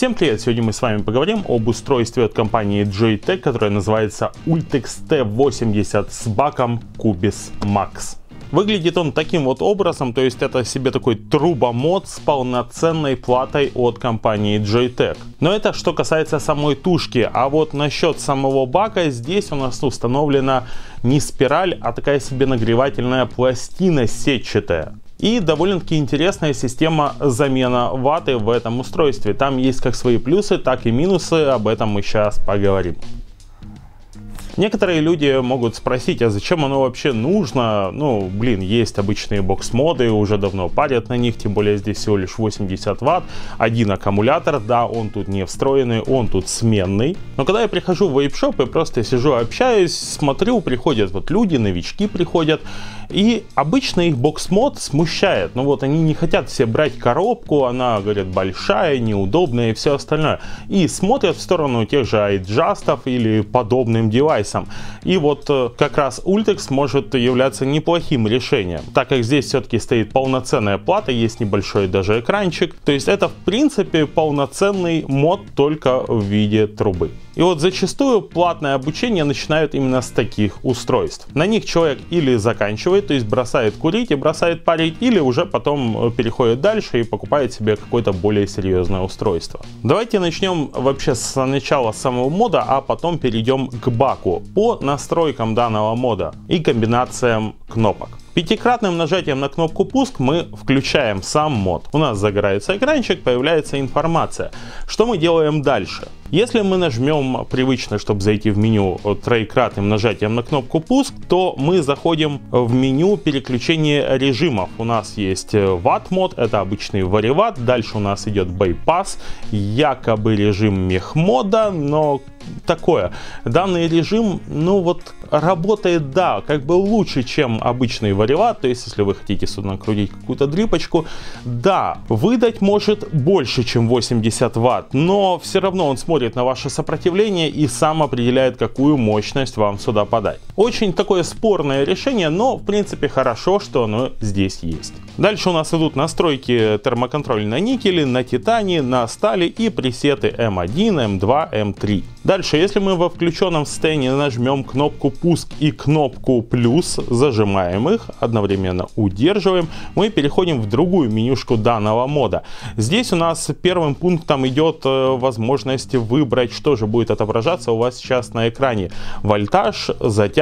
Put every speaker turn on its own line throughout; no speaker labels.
Всем привет! Сегодня мы с вами поговорим об устройстве от компании Joytech, которое называется Ultex T80 с баком Cubis Max. Выглядит он таким вот образом, то есть это себе такой трубомод с полноценной платой от компании Joytech. Но это что касается самой тушки, а вот насчет самого бака здесь у нас установлена не спираль, а такая себе нагревательная пластина сетчатая. И довольно-таки интересная система замена ваты в этом устройстве. Там есть как свои плюсы, так и минусы, об этом мы сейчас поговорим. Некоторые люди могут спросить, а зачем оно вообще нужно? Ну, блин, есть обычные бокс-моды, уже давно парят на них, тем более здесь всего лишь 80 ватт, один аккумулятор, да, он тут не встроенный, он тут сменный. Но когда я прихожу в вейп-шоп и просто сижу, общаюсь, смотрю, приходят вот люди, новички приходят, и обычно их бокс-мод смущает. Ну вот они не хотят все брать коробку, она, говорят, большая, неудобная и все остальное. И смотрят в сторону тех же iJustов или подобным девайсам. И вот э, как раз Ultex может являться неплохим решением, так как здесь все-таки стоит полноценная плата, есть небольшой даже экранчик. То есть это в принципе полноценный мод только в виде трубы. И вот зачастую платное обучение начинают именно с таких устройств. На них человек или заканчивает, то есть бросает курить и бросает парить, или уже потом э, переходит дальше и покупает себе какое-то более серьезное устройство. Давайте начнем вообще с начала самого мода, а потом перейдем к баку по настройкам данного мода и комбинациям кнопок. Пятикратным нажатием на кнопку пуск мы включаем сам мод. У нас загорается экранчик, появляется информация. Что мы делаем дальше? Если мы нажмем привычно, чтобы зайти в меню троекратным нажатием на кнопку пуск, то мы заходим в меню переключения режимов. У нас есть ватт мод, это обычный вариват. Дальше у нас идет bypass, якобы режим мехмода, но такое. Данный режим, ну вот, работает, да, как бы лучше, чем обычный вариват. То есть, если вы хотите сюда накрутить какую-то дрипочку, да, выдать может больше, чем 80 ватт, но все равно он смотрит на ваше сопротивление и сам определяет, какую мощность вам сюда подать. Очень такое спорное решение, но в принципе хорошо, что оно здесь есть. Дальше у нас идут настройки термоконтроля на никеле, на титане, на стали и пресеты M1, M2, M3. Дальше, если мы во включенном состоянии нажмем кнопку пуск и кнопку плюс, зажимаем их, одновременно удерживаем, мы переходим в другую менюшку данного мода. Здесь у нас первым пунктом идет э, возможность выбрать, что же будет отображаться у вас сейчас на экране. Вольтаж,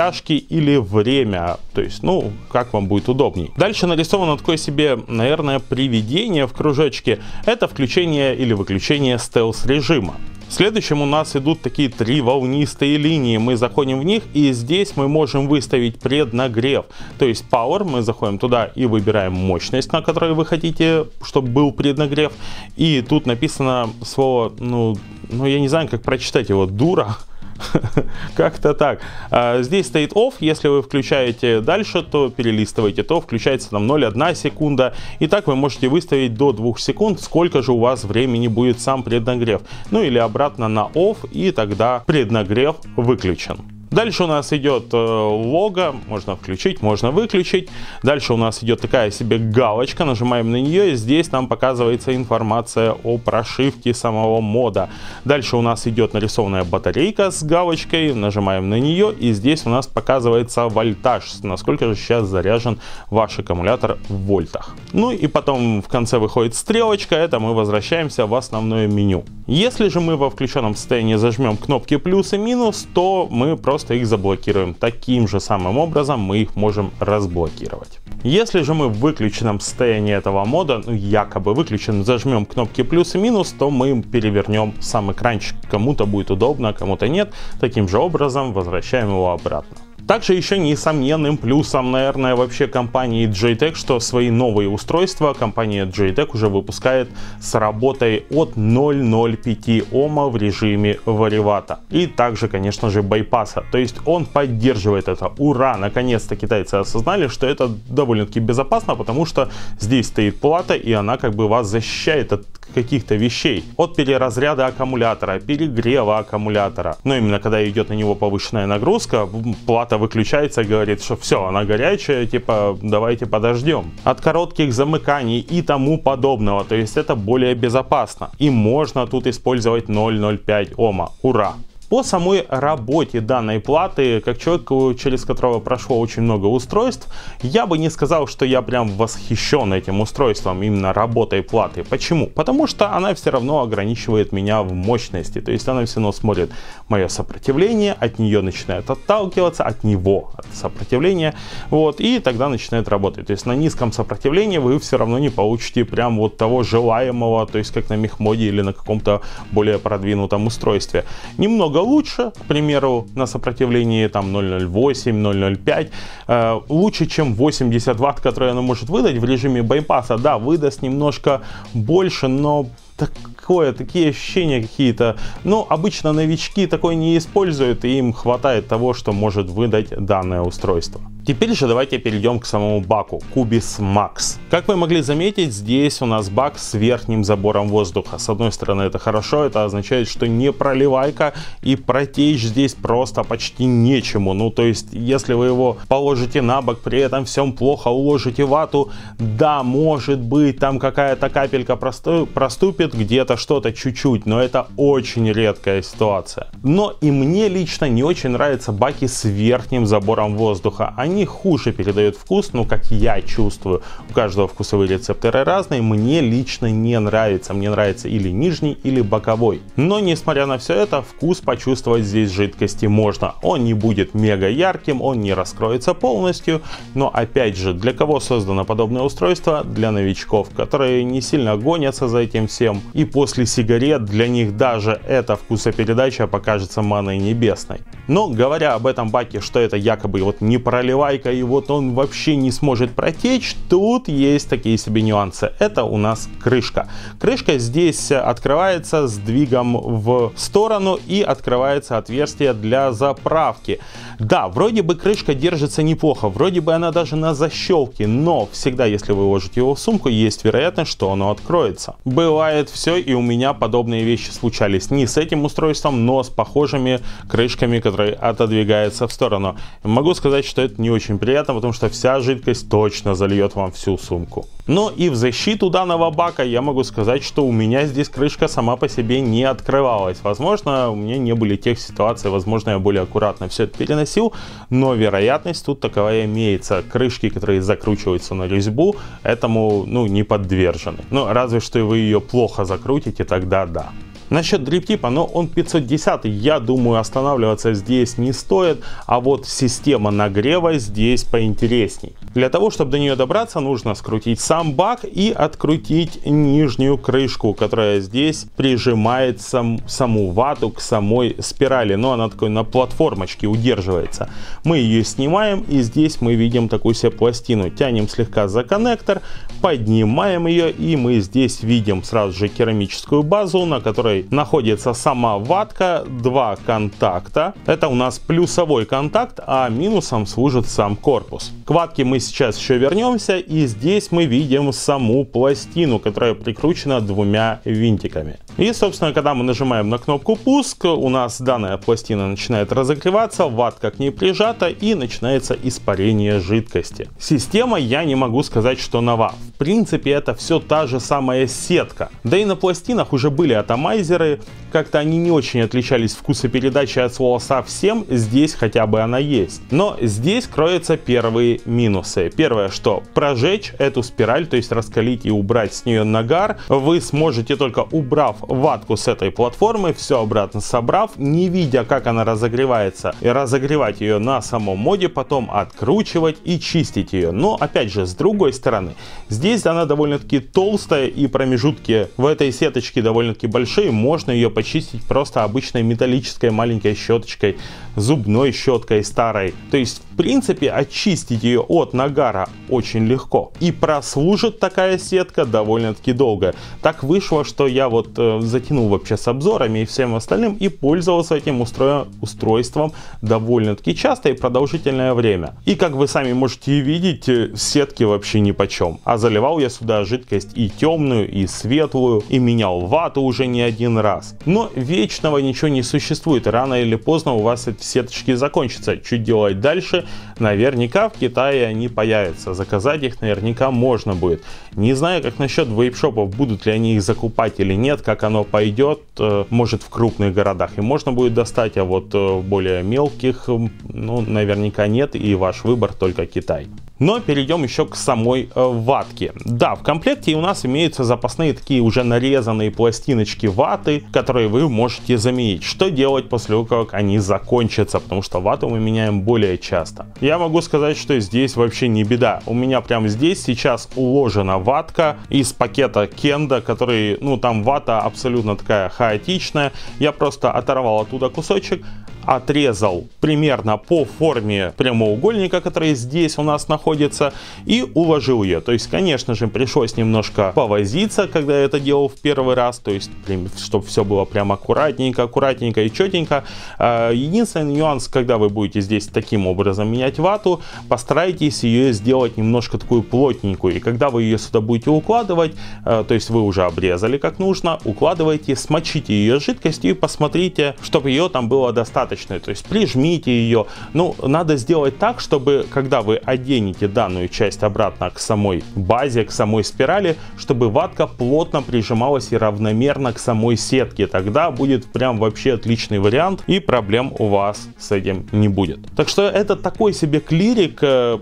затяжки или время. То есть, ну, как вам будет удобней. Дальше нарисовано такое себе, наверное, приведение в кружочке. Это включение или выключение стелс режима. Следующим у нас идут такие три волнистые линии. Мы заходим в них и здесь мы можем выставить преднагрев. То есть Power, мы заходим туда и выбираем мощность, на которой вы хотите, чтобы был преднагрев. И тут написано слово, ну, ну я не знаю, как прочитать его, дура. Как-то так. А, здесь стоит off. Если вы включаете дальше, то перелистываете, то включается там 0,1 секунда. И так вы можете выставить до 2 секунд, сколько же у вас времени будет сам преднагрев. Ну или обратно на off, и тогда преднагрев выключен. Дальше у нас идет э, лого, можно включить, можно выключить. Дальше у нас идет такая себе галочка, нажимаем на нее, и здесь нам показывается информация о прошивке самого мода. Дальше у нас идет нарисованная батарейка с галочкой, нажимаем на нее, и здесь у нас показывается вольтаж, насколько же сейчас заряжен ваш аккумулятор в вольтах. Ну и потом в конце выходит стрелочка, это мы возвращаемся в основное меню. Если же мы во включенном состоянии зажмем кнопки плюс и минус, то мы просто просто их заблокируем. Таким же самым образом мы их можем разблокировать. Если же мы в выключенном состоянии этого мода, ну якобы выключен, зажмем кнопки плюс и минус, то мы перевернем сам экранчик. Кому-то будет удобно, кому-то нет. Таким же образом возвращаем его обратно. Также еще несомненным плюсом, наверное, вообще компании JTEC, что свои новые устройства компания JTEC уже выпускает с работой от 0,05 Ома в режиме варивата. И также, конечно же, байпаса. То есть он поддерживает это. Ура! Наконец-то китайцы осознали, что это довольно-таки безопасно, потому что здесь стоит плата, и она как бы вас защищает от каких-то вещей. От переразряда аккумулятора, перегрева аккумулятора. Но именно когда идет на него повышенная нагрузка, плата выключается и говорит, что все, она горячая, типа давайте подождем. От коротких замыканий и тому подобного. То есть это более безопасно. И можно тут использовать 0,05 Ома. Ура! По самой работе данной платы, как человеку, через которого прошло очень много устройств, я бы не сказал, что я прям восхищен этим устройством, именно работой платы. Почему? Потому что она все равно ограничивает меня в мощности. То есть она все равно смотрит мое сопротивление, от нее начинает отталкиваться, от него, от сопротивления, вот, и тогда начинает работать. То есть на низком сопротивлении вы все равно не получите прям вот того желаемого, то есть как на мехмоде или на каком-то более продвинутом устройстве. Немного намного лучше, к примеру, на сопротивлении там 0.08, 0.05, э, лучше, чем 80 ватт, которые оно может выдать в режиме байпаса. Да, выдаст немножко больше, но такое, такие ощущения какие-то. Ну, обычно новички такое не используют, и им хватает того, что может выдать данное устройство. Теперь же давайте перейдем к самому баку Cubis Max. Как вы могли заметить, здесь у нас бак с верхним забором воздуха. С одной стороны это хорошо, это означает, что не проливайка и протечь здесь просто почти нечему. Ну то есть, если вы его положите на бок, при этом всем плохо уложите вату, да, может быть там какая-то капелька проступит, где-то что-то чуть-чуть, но это очень редкая ситуация. Но и мне лично не очень нравятся баки с верхним забором воздуха. Они они хуже передают вкус, но как я чувствую, у каждого вкусовые рецепторы разные, мне лично не нравится. Мне нравится или нижний, или боковой. Но несмотря на все это, вкус почувствовать здесь жидкости можно. Он не будет мега ярким, он не раскроется полностью, но опять же, для кого создано подобное устройство? Для новичков, которые не сильно гонятся за этим всем. И после сигарет для них даже эта вкусопередача покажется маной небесной. Но говоря об этом баке, что это якобы вот не проливает лайка, и вот он вообще не сможет протечь, тут есть такие себе нюансы. Это у нас крышка. Крышка здесь открывается с двигом в сторону и открывается отверстие для заправки. Да, вроде бы крышка держится неплохо, вроде бы она даже на защелке, но всегда, если вы ложите его в сумку, есть вероятность, что оно откроется. Бывает все, и у меня подобные вещи случались не с этим устройством, но с похожими крышками, которые отодвигаются в сторону. Могу сказать, что это не очень очень приятно, потому что вся жидкость точно зальет вам всю сумку. Но и в защиту данного бака я могу сказать, что у меня здесь крышка сама по себе не открывалась. Возможно, у меня не были тех ситуаций, возможно, я более аккуратно все это переносил, но вероятность тут таковая имеется. Крышки, которые закручиваются на резьбу, этому ну, не подвержены. Ну, разве что вы ее плохо закрутите, тогда да. Насчет дриптипа, но он 510, я думаю, останавливаться здесь не стоит, а вот система нагрева здесь поинтересней. Для того, чтобы до нее добраться, нужно скрутить сам бак и открутить нижнюю крышку, которая здесь прижимает сам, саму вату к самой спирали, но она такой на платформочке удерживается. Мы ее снимаем и здесь мы видим такую себе пластину. Тянем слегка за коннектор, поднимаем ее и мы здесь видим сразу же керамическую базу, на которой которой находится сама ватка, два контакта. Это у нас плюсовой контакт, а минусом служит сам корпус. К ватке мы сейчас еще вернемся, и здесь мы видим саму пластину, которая прикручена двумя винтиками. И, собственно, когда мы нажимаем на кнопку пуск, у нас данная пластина начинает разогреваться, ватка к ней прижата и начинается испарение жидкости. Система, я не могу сказать, что нова. В принципе, это все та же самая сетка. Да и на пластинах уже были атомайзеры, как-то они не очень отличались вкусопередачей от слова совсем, здесь хотя бы она есть. Но здесь кроются первые минусы. Первое, что прожечь эту спираль, то есть раскалить и убрать с нее нагар, вы сможете только убрав ватку с этой платформы, все обратно собрав, не видя, как она разогревается, и разогревать ее на самом моде, потом откручивать и чистить ее. Но опять же, с другой стороны, здесь она довольно-таки толстая и промежутки в этой сеточке довольно-таки большие, можно ее почистить просто обычной металлической маленькой щеточкой, зубной щеткой старой. То есть, в принципе, очистить ее от нагара очень легко. И прослужит такая сетка довольно-таки долго. Так вышло, что я вот э, затянул вообще с обзорами и всем остальным и пользовался этим устро... устройством довольно-таки часто и продолжительное время. И как вы сами можете видеть, э, сетки вообще ни по чем. А заливал я сюда жидкость и темную, и светлую, и менял вату уже не один раз. Но вечного ничего не существует. Рано или поздно у вас эти сеточки закончатся. Чуть делать дальше, наверняка в Китае они появятся. Заказать их наверняка можно будет. Не знаю, как насчет вейпшопов, будут ли они их закупать или нет, как оно пойдет, э, может в крупных городах и можно будет достать, а вот э, в более мелких, ну, наверняка нет, и ваш выбор только Китай. Но перейдем еще к самой э, ватке. Да, в комплекте у нас имеются запасные такие уже нарезанные пластиночки ваты, которые вы можете заменить. Что делать после того, как они закончатся, потому что вату мы меняем более часто. Я могу сказать, что здесь вообще не беда. У меня прямо здесь сейчас уложена ватка из пакета Кенда, который, ну там вата абсолютно такая хаотичная. Я просто оторвал оттуда кусочек, отрезал примерно по форме прямоугольника, который здесь у нас находится, и уложил ее. То есть, конечно же, пришлось немножко повозиться, когда я это делал в первый раз, то есть, чтобы все было прям аккуратненько, аккуратненько и четенько. А, единственный нюанс, когда вы будете здесь таким образом менять вату, постарайтесь ее сделать немножко такую плотненькую. И когда вы ее сюда будете укладывать, а, то есть вы уже обрезали как нужно, укладывайте, смочите ее жидкостью и посмотрите, чтобы ее там было достаточно достаточную, то есть прижмите ее. Ну, надо сделать так, чтобы когда вы оденете данную часть обратно к самой базе, к самой спирали, чтобы ватка плотно прижималась и равномерно к самой сетке. Тогда будет прям вообще отличный вариант и проблем у вас с этим не будет. Так что это такой себе клирик, э,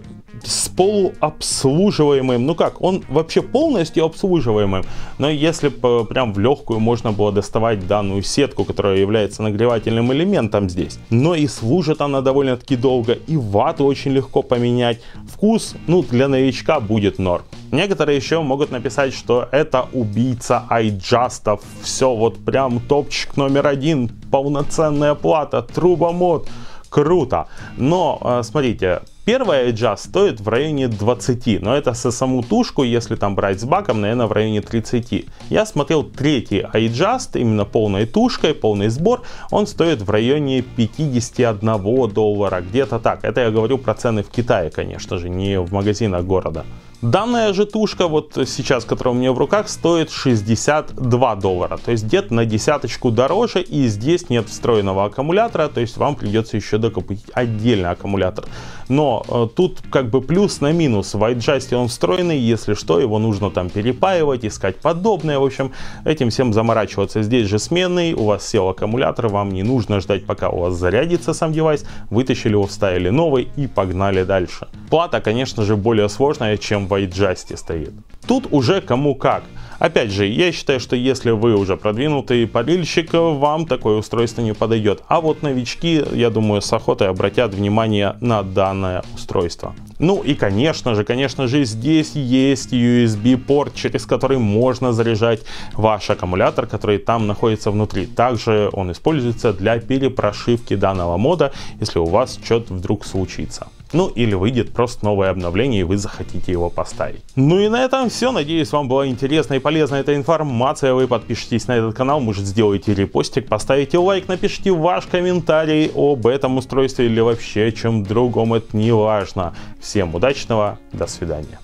с полуобслуживаемым, ну как, он вообще полностью обслуживаемым, но если бы прям в легкую можно было доставать данную сетку, которая является нагревательным элементом здесь, но и служит она довольно-таки долго, и вату очень легко поменять, вкус, ну, для новичка будет норм. Некоторые еще могут написать, что это убийца iJust, все вот прям топчик номер один, полноценная плата, трубомод, круто. Но, э, смотрите, Первая Edge стоит в районе 20, но это со саму тушку, если там брать с баком, наверное, в районе 30. Я смотрел третий iJust, именно полной тушкой, полный сбор, он стоит в районе 51 доллара, где-то так. Это я говорю про цены в Китае, конечно же, не в магазинах города. Данная же тушка, вот сейчас, которая у меня в руках, стоит 62 доллара. То есть где-то на десяточку дороже. И здесь нет встроенного аккумулятора. То есть вам придется еще докупить отдельный аккумулятор. Но э, тут как бы плюс на минус. В iJust он встроенный. Если что, его нужно там перепаивать, искать подобное. В общем, этим всем заморачиваться. Здесь же сменный. У вас сел аккумулятор. Вам не нужно ждать, пока у вас зарядится сам девайс. Вытащили его, вставили новый и погнали дальше. Плата, конечно же, более сложная, чем в iJust стоит. Тут уже кому как. Опять же, я считаю, что если вы уже продвинутый парильщик, вам такое устройство не подойдет. А вот новички, я думаю, с охотой обратят внимание на данное устройство. Ну и конечно же, конечно же, здесь есть USB-порт, через который можно заряжать ваш аккумулятор, который там находится внутри. Также он используется для перепрошивки данного мода, если у вас что-то вдруг случится. Ну или выйдет просто новое обновление и вы захотите его поставить. Ну и на этом все. Надеюсь, вам была интересна и полезна эта информация. Вы подпишитесь на этот канал, может сделаете репостик, поставите лайк, напишите ваш комментарий об этом устройстве или вообще чем другом. Это не важно. Всем удачного, до свидания.